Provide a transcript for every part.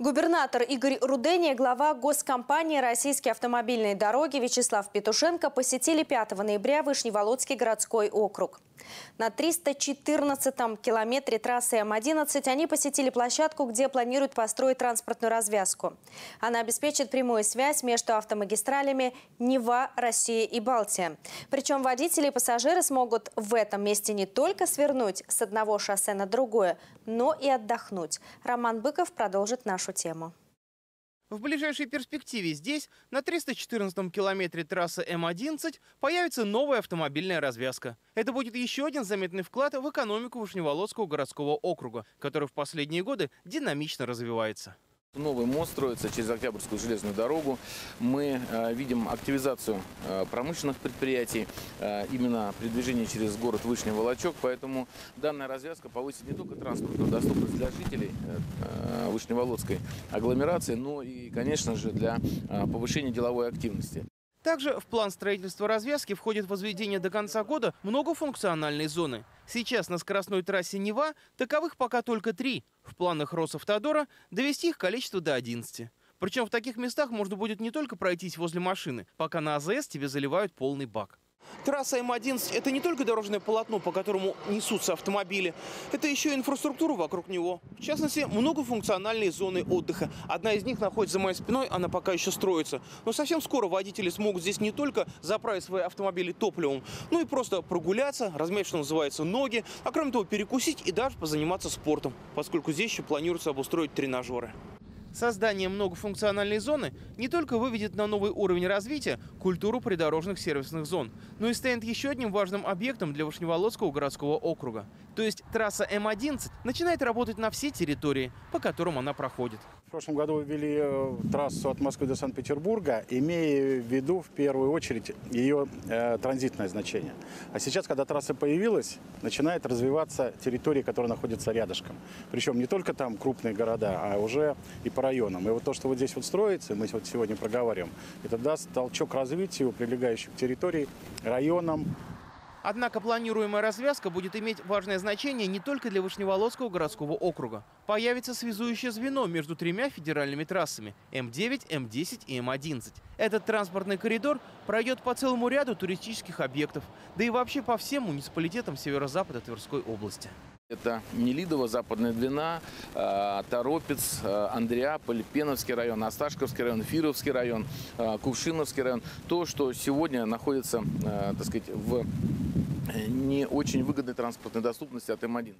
Губернатор Игорь Рудени и глава госкомпании «Российские автомобильные дороги» Вячеслав Петушенко посетили 5 ноября Вышневолодский городской округ. На 314-м километре трассы М-11 они посетили площадку, где планируют построить транспортную развязку. Она обеспечит прямую связь между автомагистралями Нева, Россия и Балтия. Причем водители и пассажиры смогут в этом месте не только свернуть с одного шоссе на другое, но и отдохнуть. Роман Быков продолжит нашу тему. В ближайшей перспективе здесь, на 314-м километре трассы М11, появится новая автомобильная развязка. Это будет еще один заметный вклад в экономику Вышневолодского городского округа, который в последние годы динамично развивается. Новый мост строится через Октябрьскую железную дорогу. Мы э, видим активизацию э, промышленных предприятий, э, именно при движении через город Вышний Волочок. Поэтому данная развязка повысит не только транспортную доступность для жителей Вышневолодской агломерации, но и, конечно же, для повышения деловой активности. Также в план строительства развязки входит возведение до конца года многофункциональной зоны. Сейчас на скоростной трассе Нева таковых пока только три. В планах Росавтодора довести их количество до 11. Причем в таких местах можно будет не только пройтись возле машины, пока на АЗС тебе заливают полный бак. Трасса М11 – это не только дорожное полотно, по которому несутся автомобили, это еще и инфраструктура вокруг него. В частности, многофункциональные зоны отдыха. Одна из них находится за моей спиной, она пока еще строится. Но совсем скоро водители смогут здесь не только заправить свои автомобили топливом, но и просто прогуляться, размять, что называется, ноги, а кроме того перекусить и даже позаниматься спортом, поскольку здесь еще планируется обустроить тренажеры. Создание многофункциональной зоны не только выведет на новый уровень развития культуру придорожных сервисных зон, но и станет еще одним важным объектом для Вышневолодского городского округа. То есть трасса М11 начинает работать на все территории, по которым она проходит. В прошлом году ввели э, трассу от Москвы до Санкт-Петербурга, имея в виду в первую очередь ее э, транзитное значение. А сейчас, когда трасса появилась, начинает развиваться территория, которая находится рядышком. Причем не только там крупные города, а уже и по районам. И вот то, что вот здесь вот строится, мы вот сегодня проговариваем, это даст толчок развитию прилегающих территорий, районам, Однако планируемая развязка будет иметь важное значение не только для Вышневолодского городского округа. Появится связующее звено между тремя федеральными трассами – М9, М10 и М11. Этот транспортный коридор пройдет по целому ряду туристических объектов, да и вообще по всем муниципалитетам северо-запада Тверской области. Это Нелидово, Западная Двина, э, Торопец, э, Андреаполь, Пеновский район, Осташковский район, Фировский район, э, Кувшиновский район. То, что сегодня находится, так сказать, в не очень выгодной транспортной доступности от М11.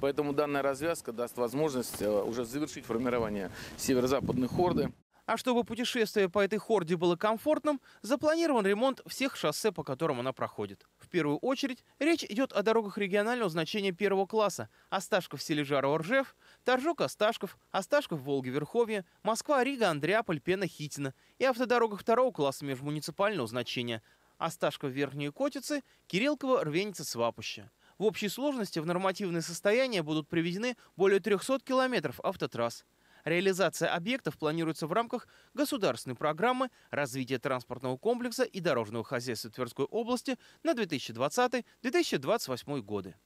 Поэтому данная развязка даст возможность уже завершить формирование северо-западной хорды. А чтобы путешествие по этой хорде было комфортным, запланирован ремонт всех шоссе, по которым она проходит. В первую очередь речь идет о дорогах регионального значения первого класса. Осташков-Сележаров-Ржев, Торжок-Осташков, Осташков-Волги-Верховье, Москва-Рига, Андреаполь, Пена-Хитина и автодорогах второго класса межмуниципального значения. Осташков-Верхние Котицы, Кириллково, Рвеница-Свапуща. В общей сложности в нормативное состояние будут приведены более 300 километров автотрасс. Реализация объектов планируется в рамках государственной программы развития транспортного комплекса и дорожного хозяйства Тверской области на 2020-2028 годы.